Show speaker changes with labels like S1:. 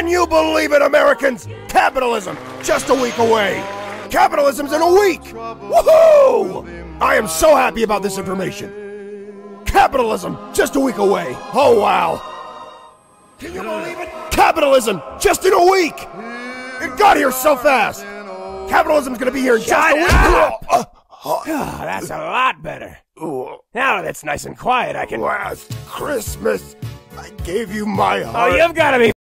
S1: Can you believe it, Americans? Capitalism, just a week away. Capitalism's in a week. Woohoo! I am so happy about this information. Capitalism, just a week away. Oh, wow. Can you believe it? Capitalism, just in a week. It got here so fast. Capitalism's gonna be here in just a week.
S2: Ah, that's a lot better. Now that it's nice and quiet, I can.
S1: Last Christmas, I gave you my heart.
S2: Oh, you've got to be